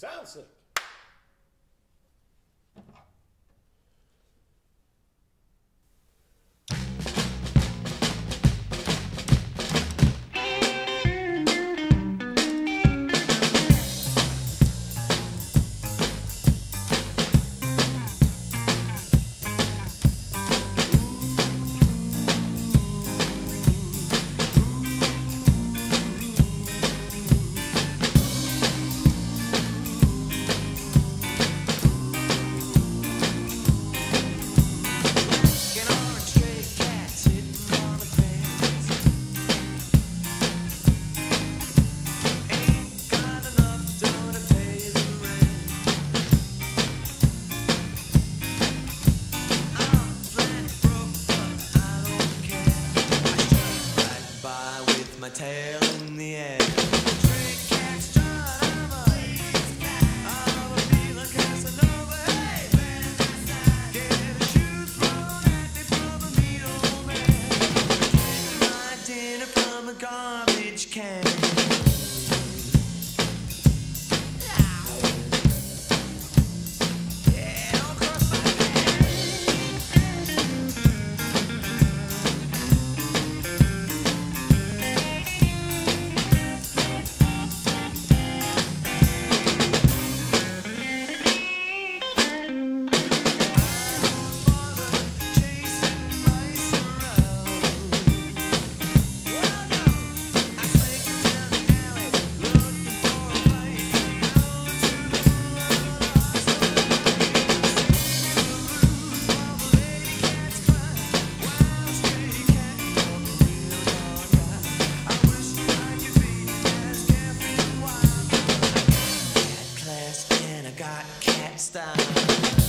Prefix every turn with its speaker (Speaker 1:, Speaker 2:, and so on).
Speaker 1: Sound
Speaker 2: my tail in the air. Garbage can. sound.